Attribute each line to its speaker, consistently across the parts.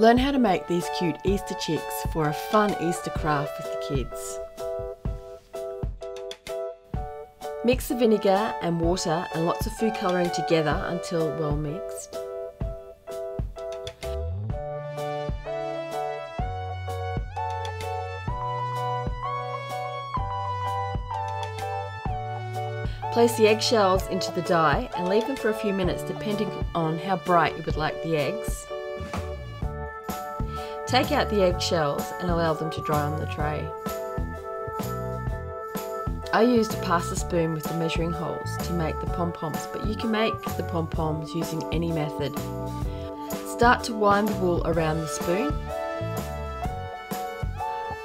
Speaker 1: Learn how to make these cute Easter chicks for a fun Easter craft with the kids. Mix the vinegar and water and lots of food colouring together until well mixed. Place the eggshells into the dye and leave them for a few minutes depending on how bright you would like the eggs. Take out the eggshells and allow them to dry on the tray. I used a pasta spoon with the measuring holes to make the pom-poms, but you can make the pom-poms using any method. Start to wind the wool around the spoon.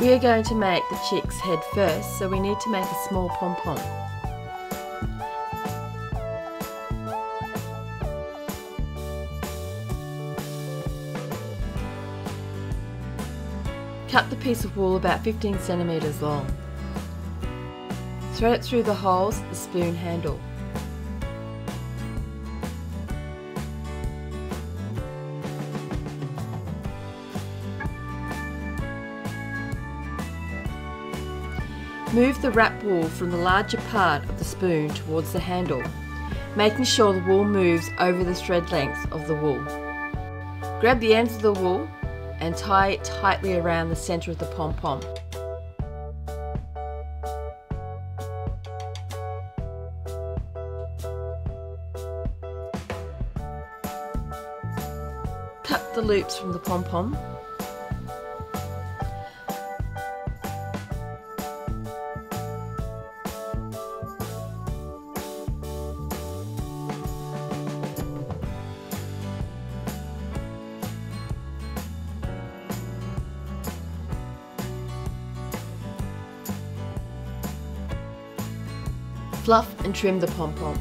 Speaker 1: We are going to make the chick's head first, so we need to make a small pom-pom. Cut the piece of wool about 15 centimetres long. Thread it through the holes the spoon handle. Move the wrap wool from the larger part of the spoon towards the handle, making sure the wool moves over the thread length of the wool. Grab the ends of the wool and tie it tightly around the centre of the pom-pom. Cut the loops from the pom-pom Fluff and trim the pom-pom.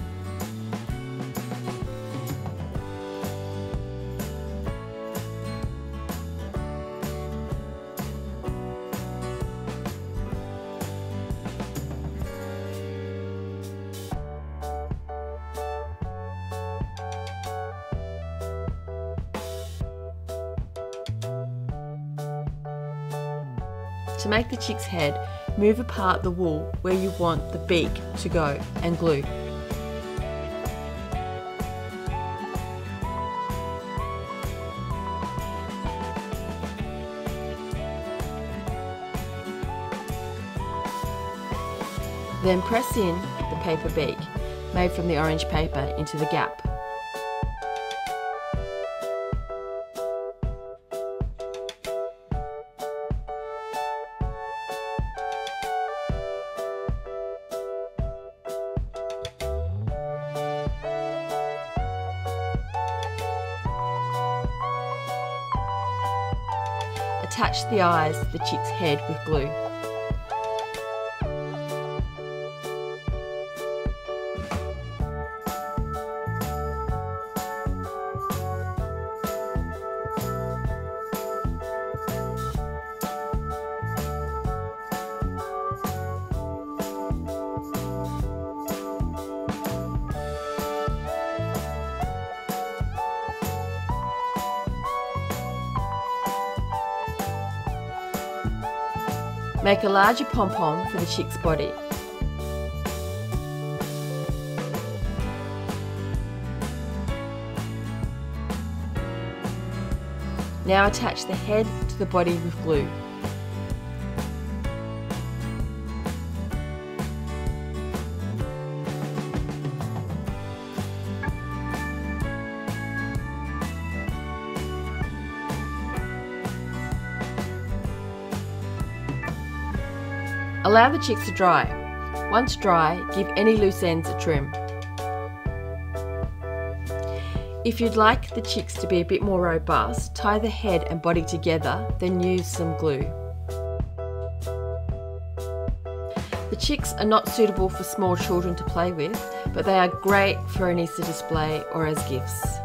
Speaker 1: To make the chick's head, move apart the wool where you want the beak to go and glue. Then press in the paper beak, made from the orange paper, into the gap. Attach the eyes to the chick's head with glue. Make a larger pom-pom for the chick's body. Now attach the head to the body with glue. Allow the chicks to dry. Once dry, give any loose ends a trim. If you'd like the chicks to be a bit more robust, tie the head and body together, then use some glue. The chicks are not suitable for small children to play with, but they are great for an Easter display or as gifts.